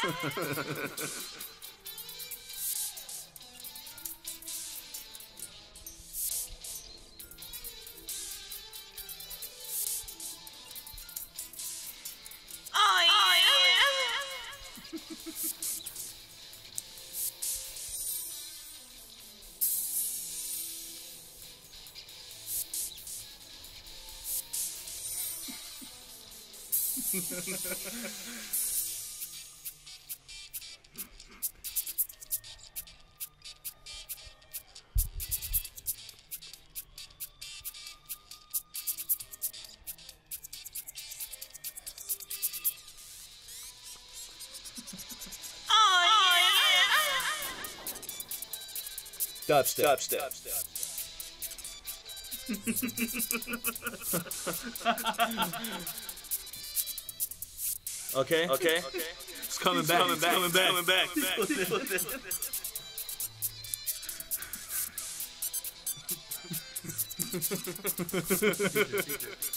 Ha ha ha ha ha. Dubstep. Dubstep. Dubstep. okay. Okay. Okay. It's coming back. Coming back. Coming back. Coming back. Coming back.